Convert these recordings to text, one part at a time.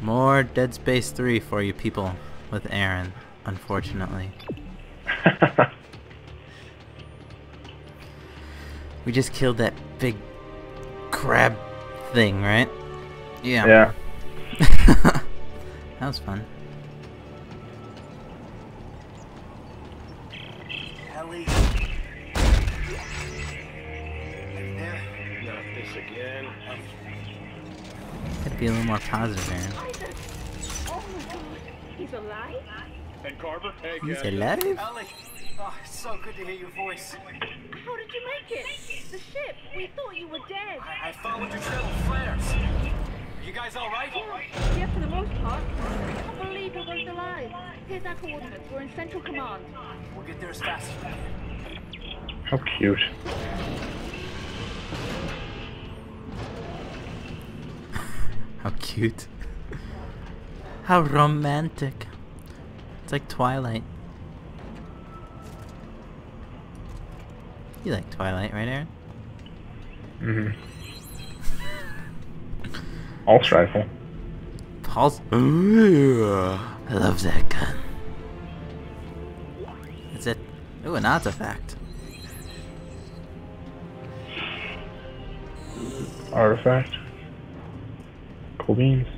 More Dead Space 3 for you people with Aaron, unfortunately. we just killed that big crab thing, right? Yeah. Yeah. that was fun. Ellie. There. Not this again. Gotta be a little more positive, Aaron. Oh my god, he's alive? Hey, Carver. Hey, He's Captain. alive? Ellie. Oh, it's so good to hear your voice. How did you make it? The ship, we thought you were dead. I, I followed your trail of flares. Are you guys all right? Yeah, for the most part. I can't believe you're both alive. Here's our coordinates. We're in Central Command. We'll get there as fast as we can. How cute. How cute. How romantic. It's like Twilight. You like Twilight, right, Aaron? Mm-hmm. Pulse rifle. Paul's. I love that gun. Is it? Ooh, an artifact. Artifact. Cool beans.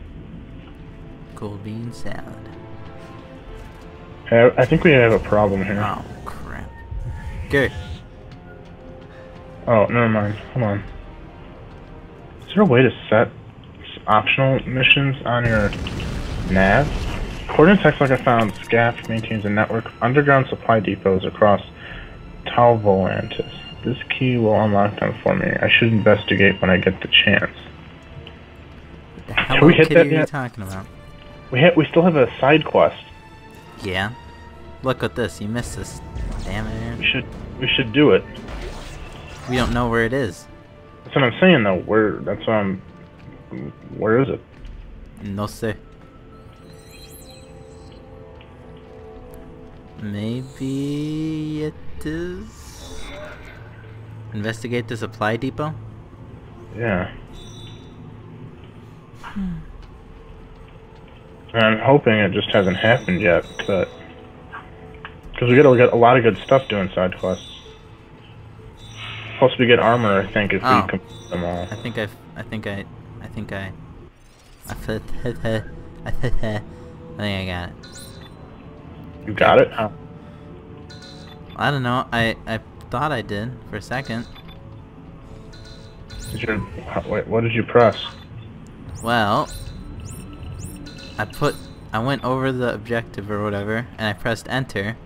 Cold bean salad. I I think we have a problem here. Oh crap. Okay. Oh, never mind. Hold on. Is there a way to set optional missions on your nav? According to text like I found, SCAF maintains a network of underground supply depots across Tau Volantis. This key will unlock them for me. I should investigate when I get the chance. The hell Can we hit that are you yet? talking about? We ha- we still have a side quest. Yeah. Look at this. You missed this. Damn it, We should we should do it. We don't know where it is. That's what I'm saying though. Where that's I'm. Where is it? No sé. Maybe it is. Investigate the supply depot. Yeah. And I'm hoping it just hasn't happened yet, but because we get a, get a lot of good stuff doing side quests. Plus, we get armor, I think, if Oh. we complete them all. I think I. I think I. I think I. I think I think I got it. You got it? Huh? I don't know. I I thought I did for a second. Did your, wait, what did you press? Well, I put, I went over the objective or whatever, and I pressed enter,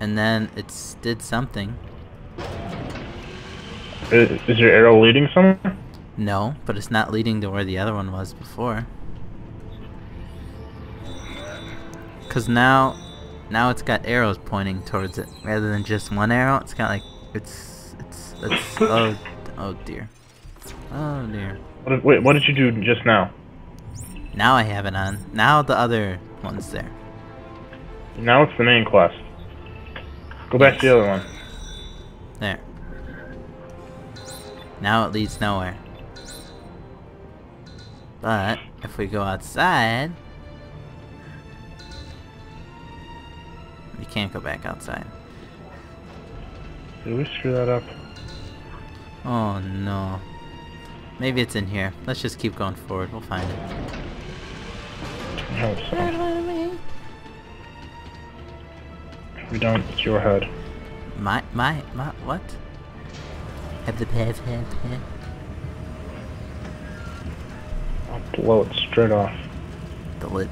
and then it did something. Is, is your arrow leading somewhere? No, but it's not leading to where the other one was before. Cause now, now it's got arrows pointing towards it rather than just one arrow. It's got like, it's, it's, it's. oh, oh dear, oh dear. What wait, what did you do just now? Now I have it on. Now the other one's there. Now it's the main quest. Go back to the other one. There. Now it leads nowhere. But if we go outside, we can't go back outside. Did we screw that up? Oh no. Maybe it's in here. Let's just keep going forward. We'll find it. I hope so. If we don't, it's your head. My my my what? Have the path have path. I'll blow it straight off. The lid.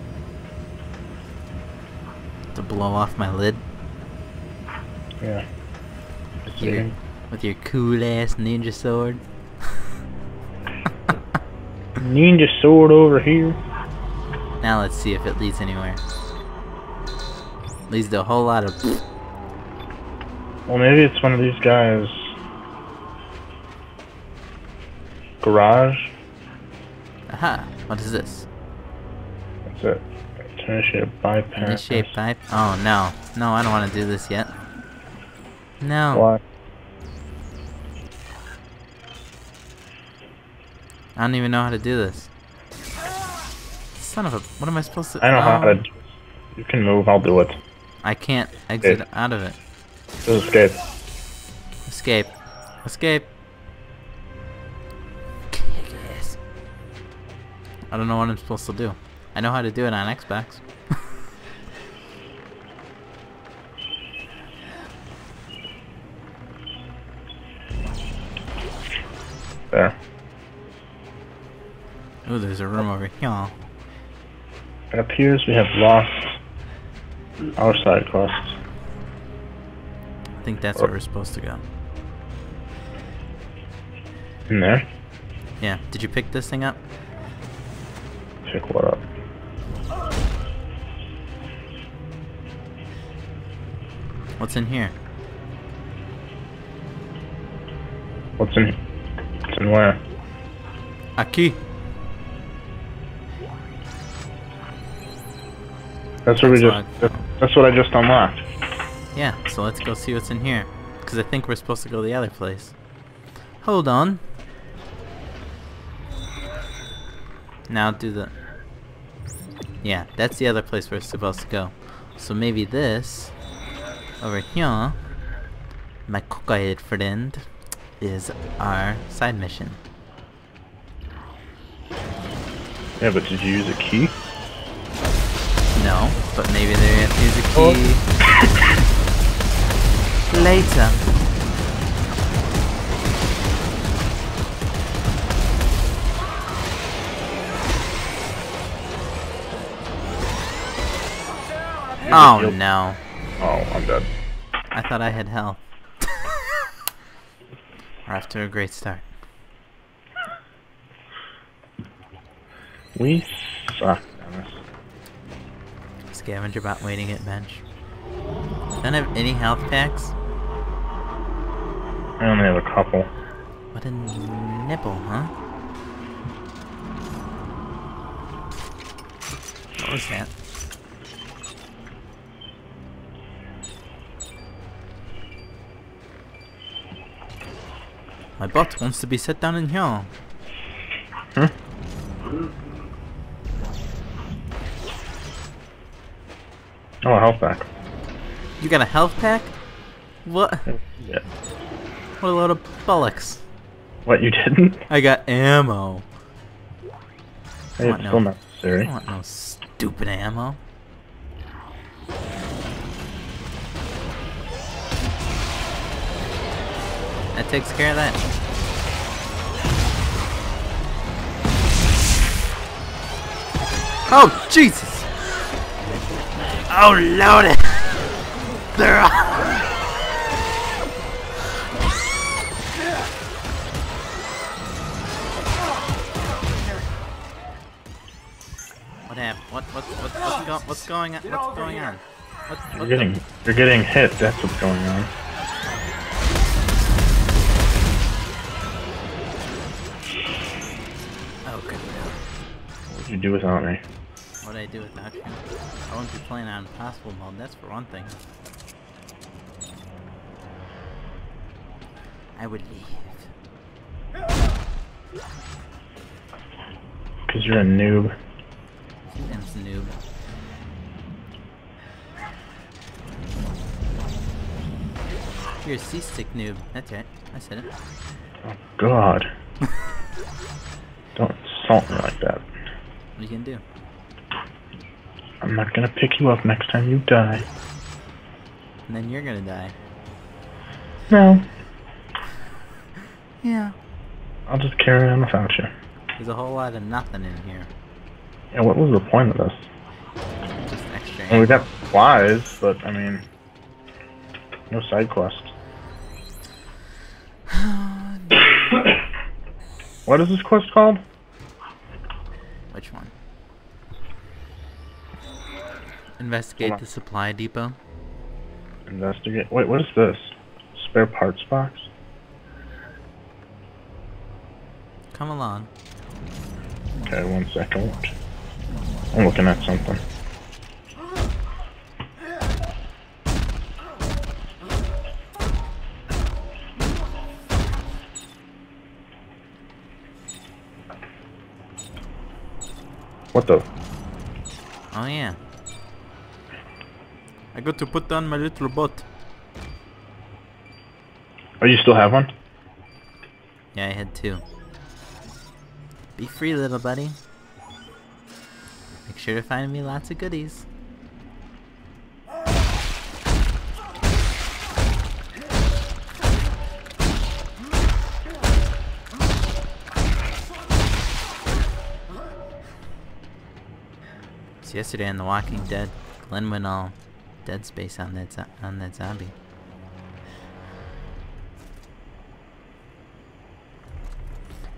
To blow off my lid Yeah. with your with your cool ass ninja sword. Ninja sword over here. Now let's see if it leads anywhere. Leads to a whole lot of. Well, maybe it's one of these guys. Garage. Aha! What is this? That's it. To initiate bypass. Initiate pipe. Oh no, no, I don't want to do this yet. No, Why? I don't even know how to do this. Son of a. What am I supposed to? I don't know how oh, to. Um, you can move. I'll do it. I can't exit Okay. out of it. Just escape. Escape. Escape. Yes. I don't know what I'm supposed to do. I know how to do it on Xbox. There. Ooh, there's a room over here. It appears we have lost our side quests. I think that's where we're supposed to go. In there. Yeah. Did you pick this thing up? Check what up. What's in here? What's in? What's in where? A key. That's what we just. That's what I just unlocked. Yeah, so let's go see what's in here. Because I think we're supposed to go the other place. Hold on. Now do the... Yeah, that's the other place we're supposed to go. So maybe this, over here, my cockeyed friend, is our side mission. Yeah, but did you use a key? But maybe there is a key. Oh. Later. Oh no. Oh, I'm dead. I thought I had health. We're off to a great start. We suck. Scavenger bot waiting at bench. Don't have any health packs? I only have a couple. What a nipple, huh? What was that? My butt wants to be set down in here. Oh, a health pack. You got a health pack? What? Yeah. What a load of bollocks. What, you didn't? I got ammo. Hey, it's no? still I necessary. don't want no stupid ammo. That takes care of that. Oh, Jesus! Oh, Lordy! They're all... What happened? What, what, what, what's, go, what's going on? What's going on? What, You're what getting, you're getting hit. That's what's going on. The, oh, good lord. What'd you do without me? I do without you? I wouldn't be playing on impossible mode, that's for one thing. I would leave. Because you're a noob. Them's noob. You're a seasick noob. That's right. I said it. Oh, God. Don't insult me like that. What are you gonna do? I'm not gonna pick you up next time you die. And then you're gonna die. No. Yeah. I'll just carry on without you. There's a whole lot of nothing in here. Yeah, what was the point of this? Just extra. Well, we got supplies, but I mean, no side quest. what is this quest called? Which one? Investigate the supply depot. Investigate. Wait, what is this? Spare parts box? Come along. Okay, one second. I'm looking at something. What the? Oh yeah. I got to put down my little bot. Oh, you still have one? Yeah, I had two. Be free, little buddy. Make sure to find me lots of goodies. So yesterday in The Walking Dead, Glenn went all dead space on that on that zombie.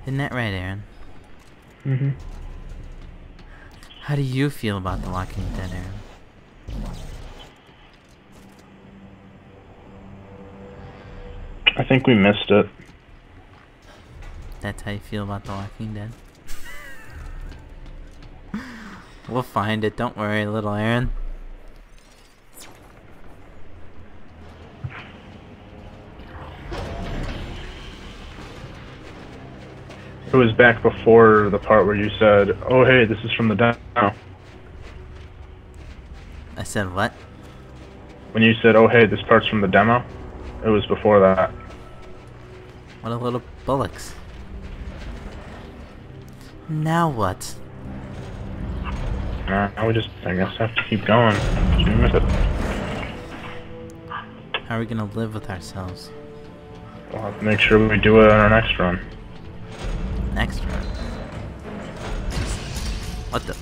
Isn't that right, Aaron? Mm-hmm. How do you feel about The Walking Dead, Aaron? I think we missed it. That's how you feel about The Walking Dead? we'll find it, don't worry, little Aaron. It was back before the part where you said, "Oh, hey, this is from the demo." I said what? When you said, "Oh, hey, this part's from the demo," it was before that. What a little bullocks. Now what? Nah, we just, I guess, have to keep going. We missed it. How are we gonna live with ourselves? We'll have to make sure we do it on our next run. Next run. What the?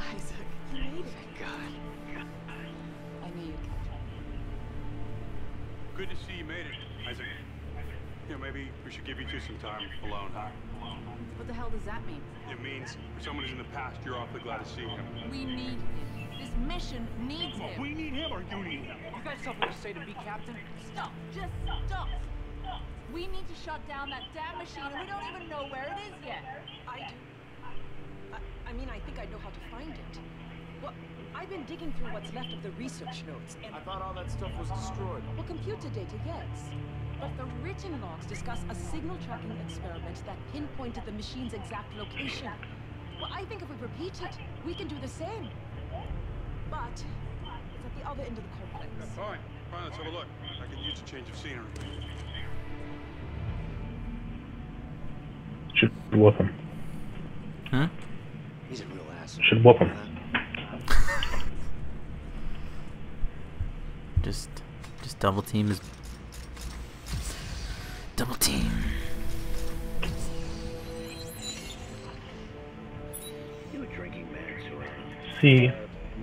Isaac, you made it. Thank God. I knew you'd get through. Good to see you made it, Isaac. Yeah, maybe we should give you two some time alone, huh? What the hell does that mean? It means for someone who's in the past, you're awfully glad to see him. We need him. This mission needs him. We need him or you need him? You guys have something to say to me, Captain? Stop! Just stop! We need to shut down that damn machine, and we don't even know where it is yet. I do. I, I mean, I think I know how to find it. Well, I've been digging through what's left of the research notes, and I thought all that stuff was destroyed. well, computer data, yes. But the written logs discuss a signal tracking experiment that pinpointed the machine's exact location. Well, I think if we repeat it, we can do the same. But it's at the other end of the complex. Fine, fine, let's have a look. I could use a change of scenery. Should whoop him. Huh? He's a real asshole. Should whoop him. Just, just double team is. Double team. You a drinking man, sir? See.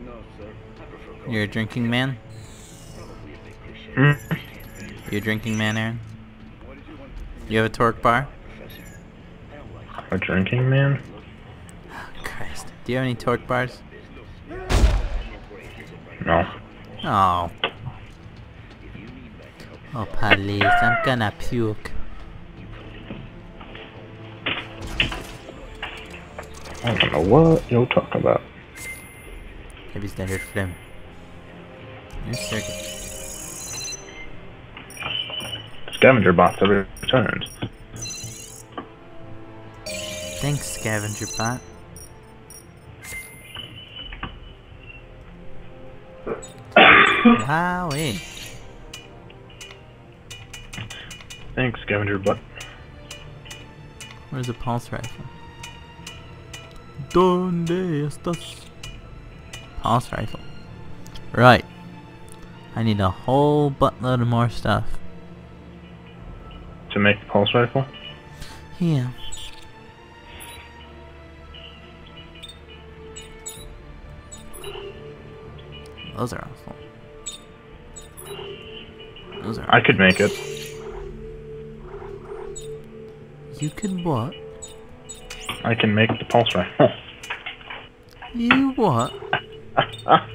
No, sir. I prefer coffee. You're a drinking man. You're drinking man, Aaron. You have a torque bar. Professor? I don't like A drinking man? Oh, Christ. Do you have any torque bars? No. Oh. Oh, please. I'm gonna puke. I don't know what you're talking about. Heavy standard flame. New circuit. Scavenger bots have returned. Thanks, scavenger bot. Wowie. Thanks, scavenger bot. Where's the pulse rifle? Donde estas? Pulse rifle. Right. I need a whole buttload of more stuff. To make the pulse rifle? Yeah. Those are awful. Those are. I could make it. You could what? I can make the pulse rifle. You what?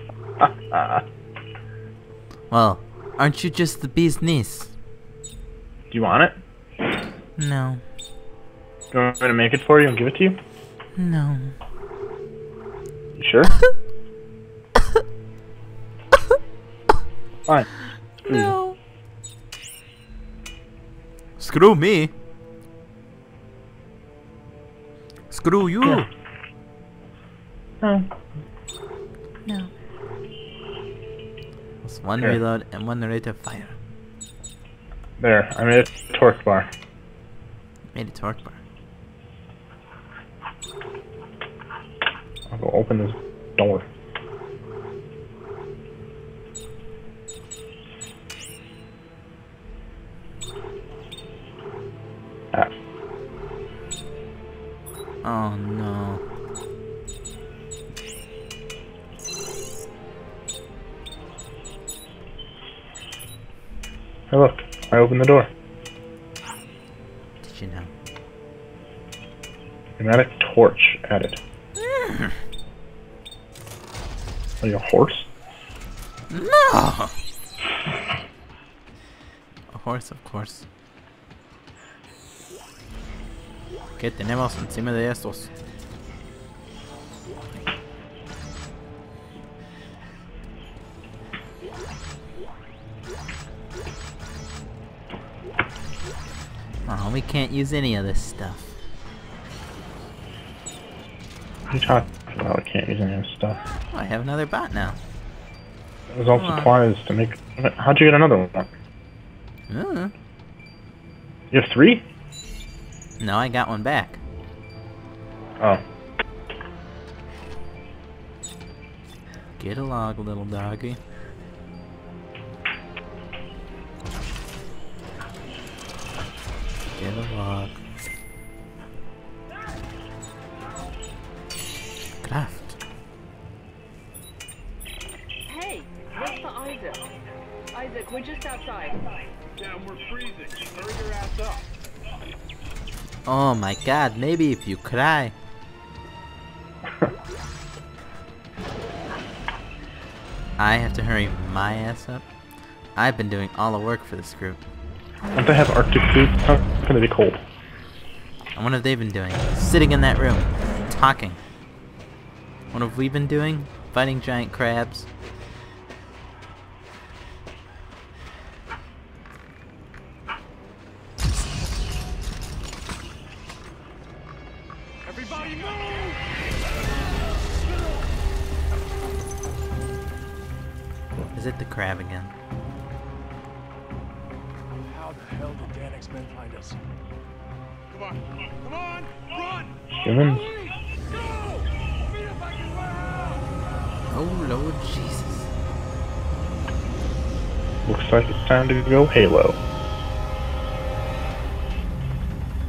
Well, aren't you just the bee's niece? Do you want it? No. Do you want me to make it for you and give it to you? No. You sure? Fine. No. Screw me. Screw you! Yeah. No. No. It's one Here. reload and one rate of fire. There, I made a torque bar. Made a torque bar. I'll go open this door. Ah, Oh no. hey look, I opened the door. Pneumatic torch added. Hmm. Are you a horse? No! A horse, of course. ¿Qué tenemos encima de estos? Oh, we can't use any of this stuff. You talking about? I can't use any of this stuff. Oh, I have another bot now. There's all Come on. supplies to make. How'd you get another one? Uh, You have three? no, I got one back. Oh. Get a log, little doggy. Get a Craft. Hey, wait for Isaac. Isaac, we're just outside. Damn, we're freezing. Hurry your ass up. Oh my god, maybe if you cry. I have to hurry my ass up. I've been doing all the work for this group. Don't they have Arctic food? How can they be cold? And what have they been doing? Sitting in that room, talking. What have we been doing? Fighting giant crabs. Time to go Halo.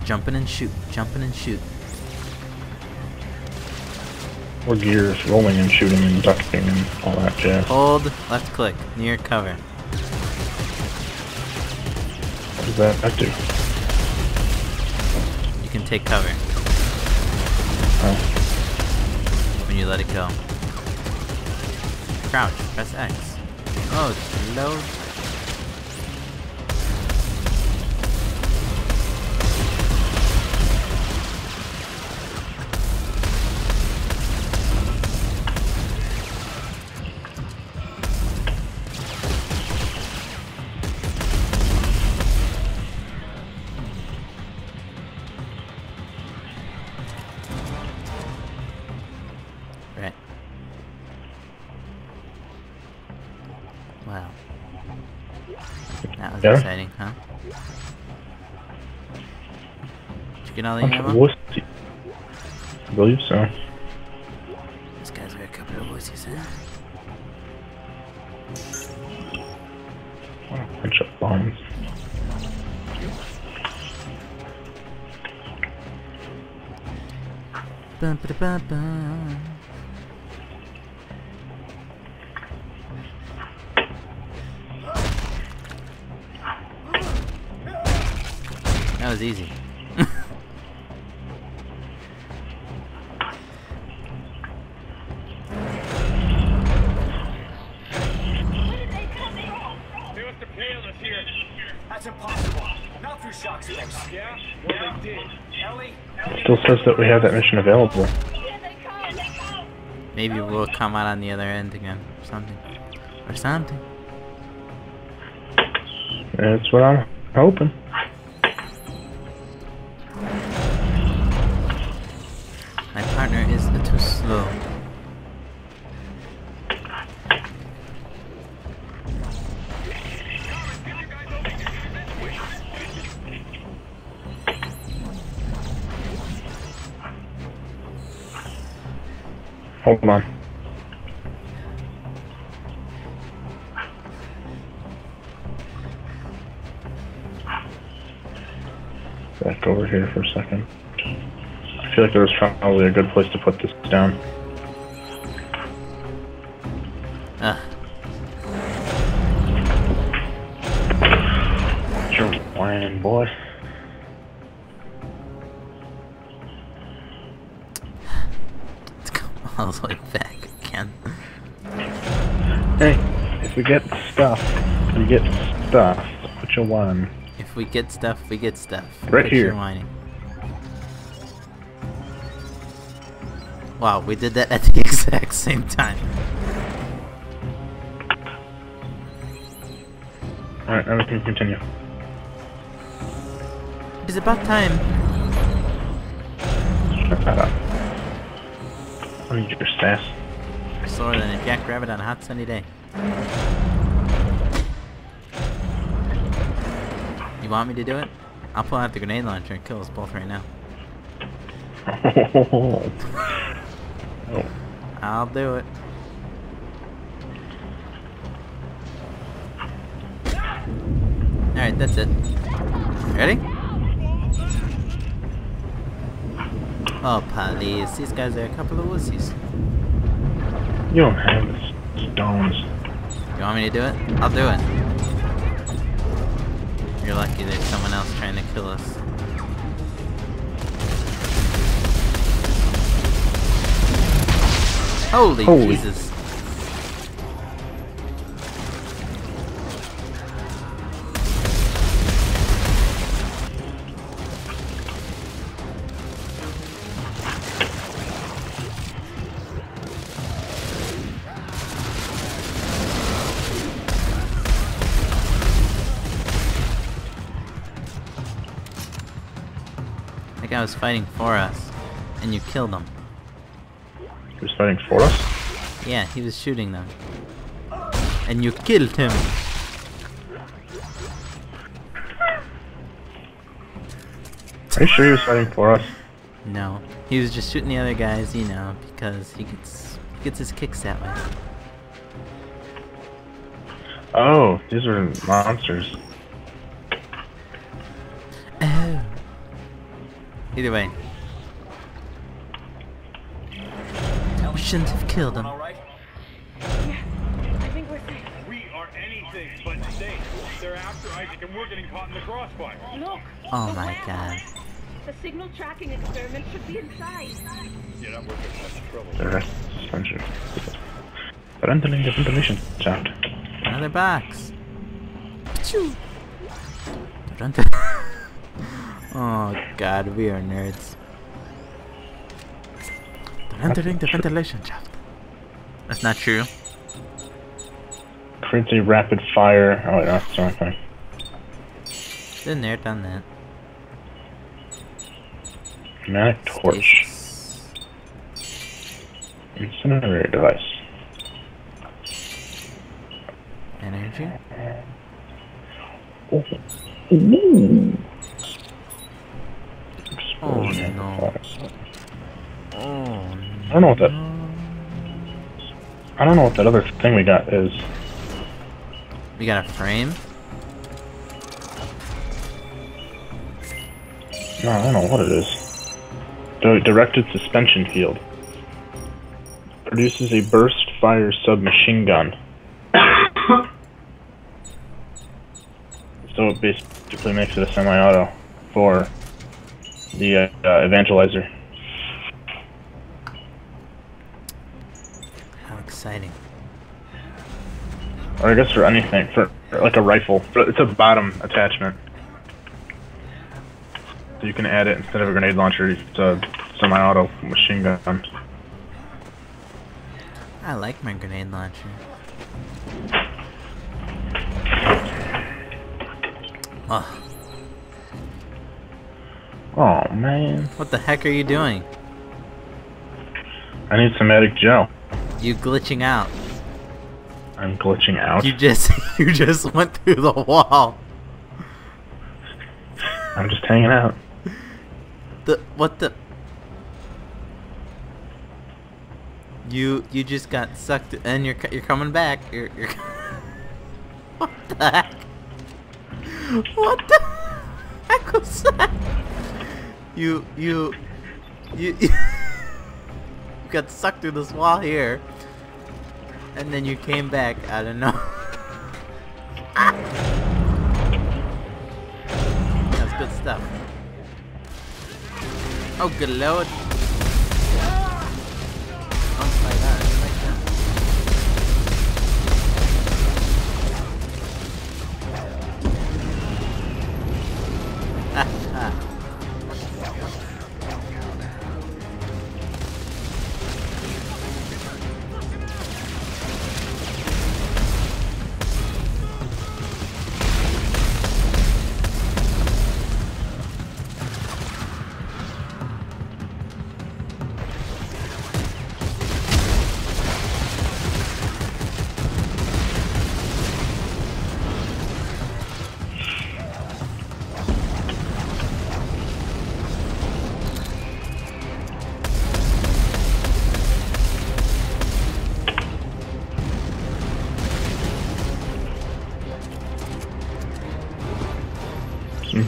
Jumping and shoot, jumping and shoot. Or gears rolling and shooting and ducking and all that jazz. Hold, left click, near cover. What does that, that do? You can take cover Oh, when you let it go. Crouch, press X. Oh, it's Yeah? exciting, huh? Did you get all the ammo? I believe so. They did. Ellie? Still says that we have that mission available. Maybe we'll come out on the other end again, or something. Or something. That's what I'm hoping. Partner is too slow. Probably a good place to put this down. Ah. Ugh. You're whining, boy. Let's go all the way back again. Hey, if we get stuff, we get stuff, what you want? If we get stuff, we get stuff. Right Quit your here. whining. Wow, we did that at the exact same time. Alright, can continue. It's about time. Shut that up. I need your sass. Slower than a jackrabbit on a hot sunny day. You want me to do it? I'll pull out the grenade launcher and kill us both right now. oh. I'll do it. Alright, that's it. Ready? Oh, police. These guys are a couple of wussies. You don't have the stones. You want me to do it? I'll do it. You're lucky there's someone else trying to kill us. Holy, Holy. Jesus. That guy was fighting for us, and you killed him. He was fighting for us? Yeah, he was shooting them. And you killed him! Are you sure he was fighting for us? No. He was just shooting the other guys, you know, because he gets he gets his kicks that way. Oh, these are monsters. Oh. Either way. We shouldn't have killed him. All right? I think we're safe. We are anything but safe. They're after Isaac and we're getting caught in the crossfire. Look! Oh the my warehouse. god. The signal tracking experiment should be inside. Yeah, that wasn't much trouble. The rest suspension. But entering the ventilation shaft. Another box. Achoo. Dun- oh god, we are nerds. They're entering the ventilation shaft. That's not true. Creates a rapid fire. Oh, wait, that's the wrong thing. Been there, done that. Pneumatic torch. Stasis. Incinerator device. Energy. Oh. Ooh. Oh no. Oh I don't know what that. I don't know what that other thing we got is. We got a frame. No, I don't know what it is. Di- directed suspension field. Produces a burst fire submachine gun. so it basically makes it a semi-auto for the uh, uh, evangelizer. How exciting. Or I guess for anything, for for like a rifle. It's a bottom attachment. So you can add it instead of a grenade launcher. to semi-auto machine gun. I like my grenade launcher. Oh, Oh man. what the heck are you doing? I need somatic Joe. You glitching out. I'm glitching out. You just you just went through the wall. I'm just hanging out. The what the? You you just got sucked and you're you're coming back. You're you're. what the heck? What the heck was that? You you you. you got sucked through this wall here, and then you came back. I don't know. That's good stuff. Oh, good lord.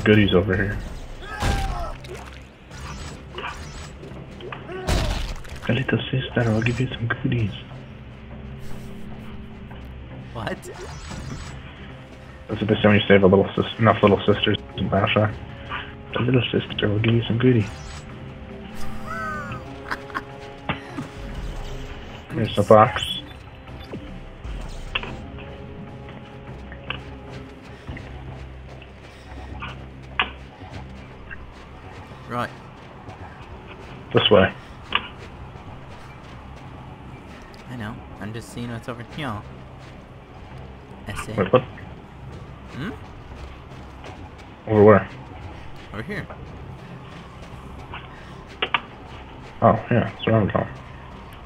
Goodies over here. A little sister, I'll give you some goodies. What? That's they say when you save a little sis- enough little sisters in Bioshock. A little sister will give you some goodies. Here's a box. Right. This way. I know. I'm just seeing what's over here. Wait, what? Hmm? Over where? Over here. Oh, yeah, what I'm talking.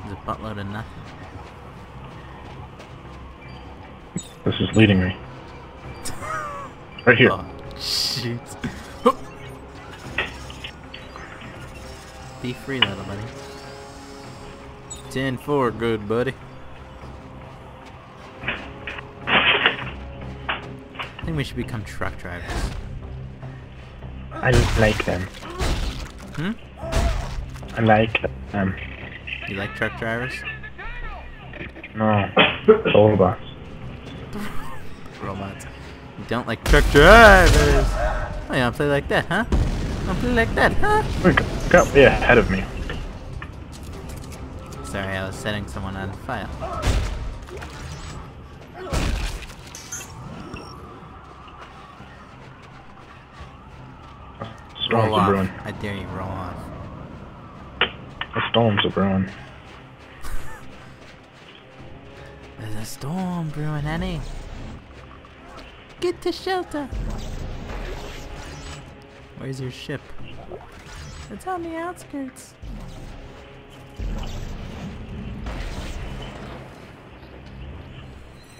There's a buttload of nothing. This is leading me. Right here. Oh, shoot. Be free, little buddy. 10 4, good buddy. I think we should become truck drivers. I like them. Hmm? I like them. You like truck drivers? No. Robots. Robots. You don't like truck drivers! Oh, you don't play like that, huh? Don't play like that, huh? Got way ahead of me. Sorry, I was setting someone on fire. Storms Roll are brewing. I dare you, roll off. The storms are brewing. There's a storm brewing, honey. Get to shelter. Where's your ship? It's on the outskirts.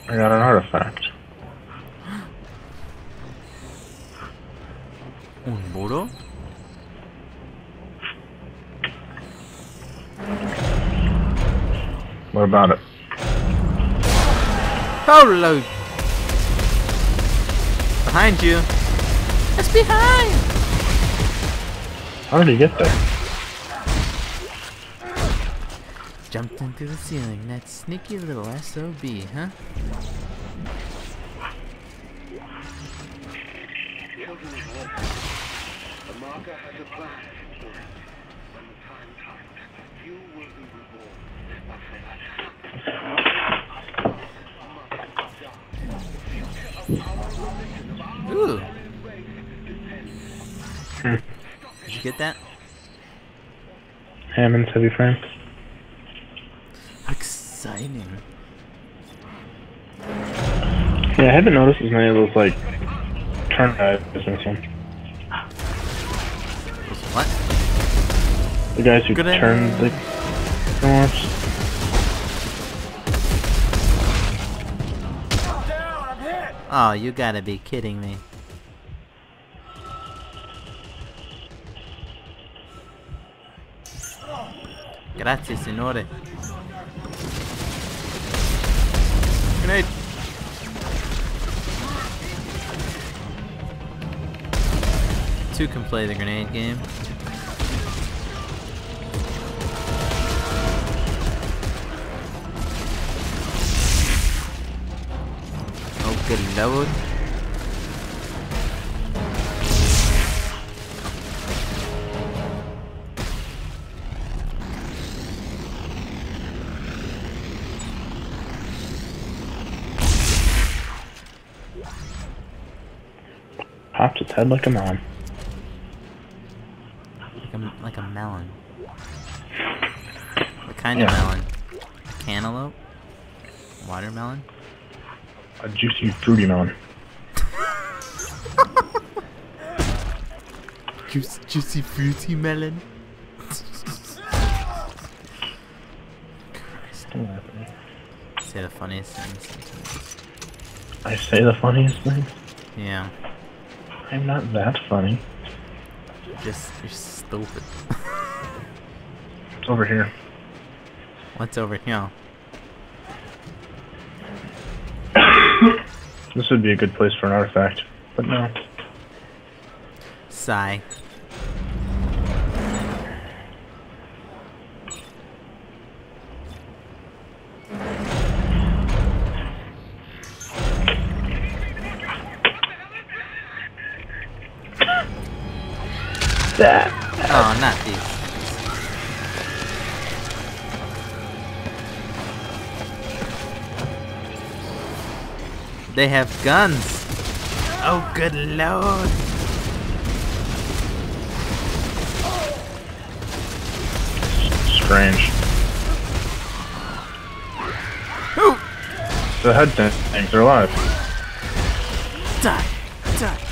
I got an artifact. Un burro? What about it? Hello! Behind you! It's behind! How did he get there? Jumped into the ceiling. That sneaky little SOB, huh? The marker has a plan. When the time comes, you will be reborn. But for that Ooh! Did you get that? Hammond's heavy frame. Exciting. Yeah, I haven't noticed as many of those like turn guys in this one. What? The guys who Good turn the North. Down, I'm hit! Oh, you gotta be kidding me. Grazie, signore. Grenade! Two can play the grenade game. Oh, good lord. Head like a mom. Like a, like a melon. What kind of Yeah. melon? Cantaloupe? Watermelon? A juicy fruity melon. Juicy, juicy fruity melon? Say the funniest things sometimes. I say the funniest things. Yeah, I'm not that funny. just you're stupid. It's over here. What's over here? This would be a good place for an artifact, but no. Sigh. They have guns. Oh, good lord. Strange. Ooh. The head thing- things are alive. Die. Die.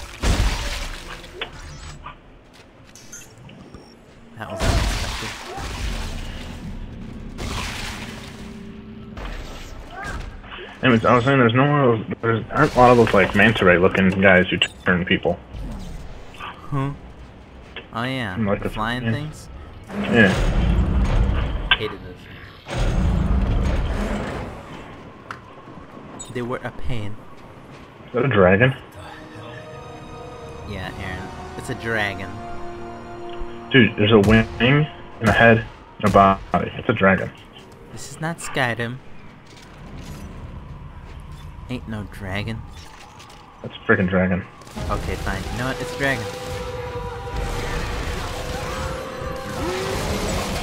I was saying there's no more. There's aren't a lot of those like manta ray looking guys who turn people. Huh? Oh yeah, Like the flying yeah. things. Yeah. Hated those. They were a pain. Is that a dragon? Yeah, Aaron. It's a dragon. Dude, there's a wing and a head and a body. It's a dragon. This is not Skyrim. Ain't no dragon. That's a freaking dragon. Okay, fine. You know what? It's dragon.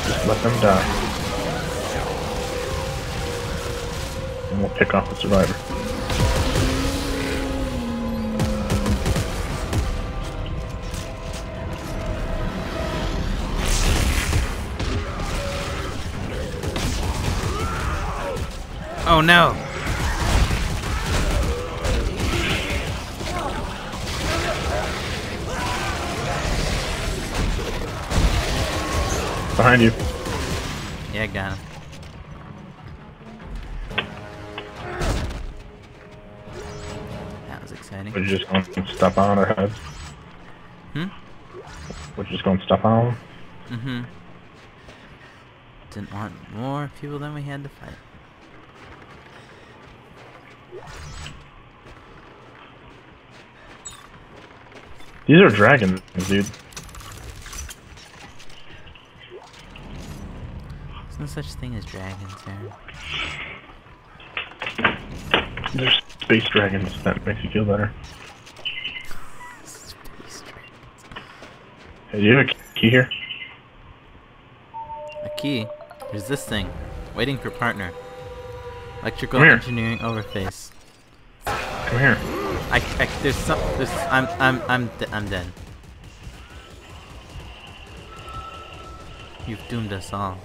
Just let them die. And we'll pick off the survivor. Oh no! Behind you. Yeah, got him. That was exciting. We're just going to step on their heads? Hmm? You just going to step on them? Mm-hmm. Didn't want more people than we had to fight. These are dragons, dude. No such thing as dragons. These are space dragons. That makes you feel better. Space dragons. Hey, do you have a key here? A key? There's this thing. Waiting for partner. Electrical here. engineering overface. Come here. I, I there's some there's I'm I'm I'm de- I'm dead. You've doomed us all.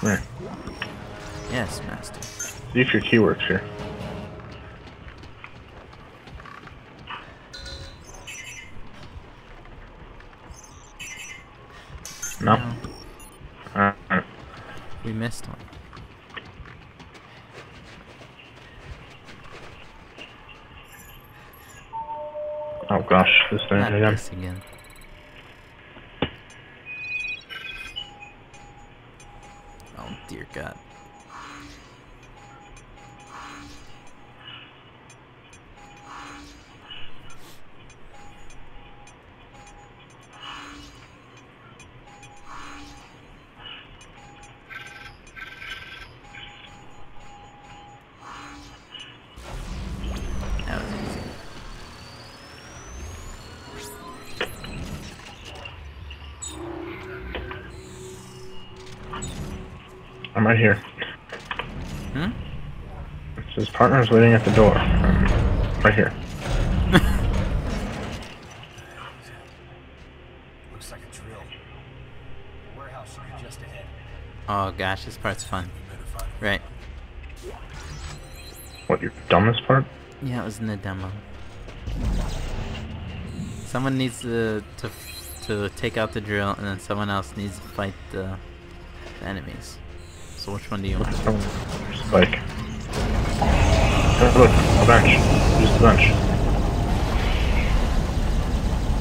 Come here. Yes, master. See if your key works here. No. No. We missed one. Oh gosh, this thing again. again. God. Partners waiting at the door. Right here. Looks like a drill. The warehouse should be just ahead. Oh gosh, this part's fun. Right. What, your dumbest part? Yeah, it was in the demo. Someone needs to to to take out the drill, and then someone else needs to fight the, the enemies. So which one do you want? Spike. Oh, look, a bench. Use the bench.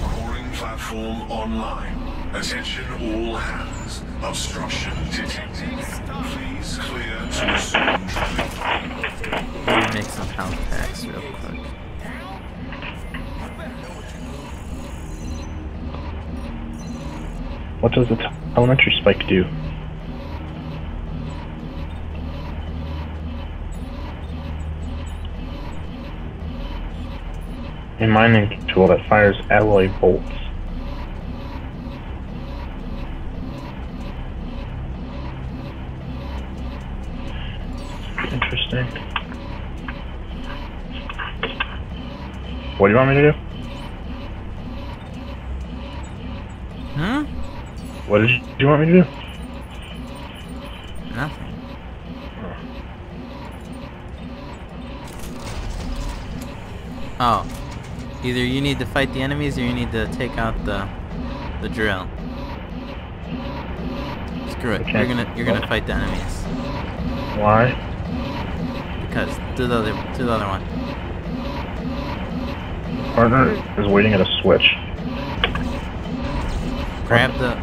Coring platform online. Attention all hands. Obstruction detected. Please clear to resume traffic. Make some health packs real quick. What does the telemetry spike do? A mining tool that fires alloy bolts. Interesting. What do you want me to do? Hmm? What did you, do you want me to do? Nothing. Oh. Either you need to fight the enemies or you need to take out the the drill. Screw it. Okay. You're gonna you're gonna fight the enemies. Why? Because do the other do the other one. Partner is waiting at a switch. Grab the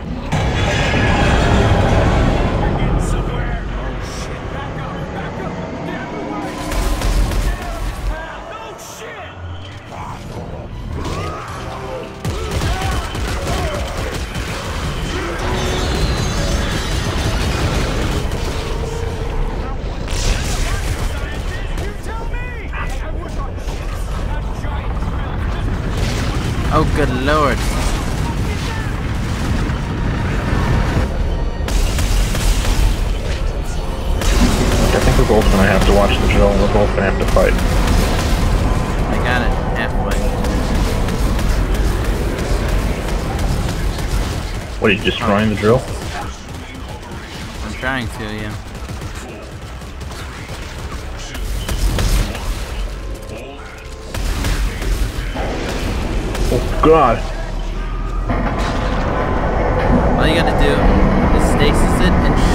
What are you destroying the drill? I'm trying to, yeah. Oh god! All you gotta do is stasis it and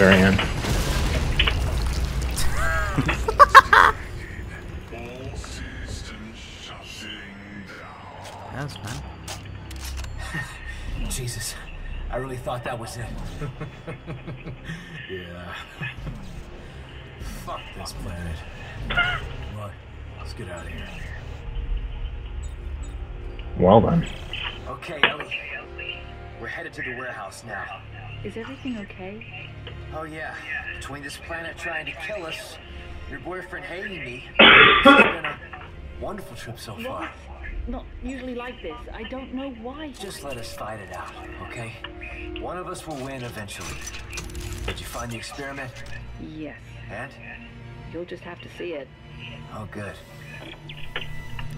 very end. All systems shutting down. That was fun. Jesus, I really thought that was it. yeah. Fuck this planet. Come on, let's get out of here. Well then. Okay, Ellie. We're headed to the warehouse now. Is everything okay? Oh yeah, between this planet trying to kill us, your boyfriend hating me, it's been a wonderful trip so far. it's not usually like this. I don't know why. Just let us fight it out, okay? One of us will win eventually. Did you find the experiment? Yes. And? You'll just have to see it. Oh, good.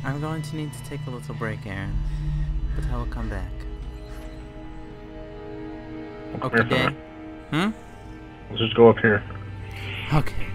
I'm going to need to take a little break, Aaron. But I will come back. Okay. Hmm? Let's just go up here. Okay.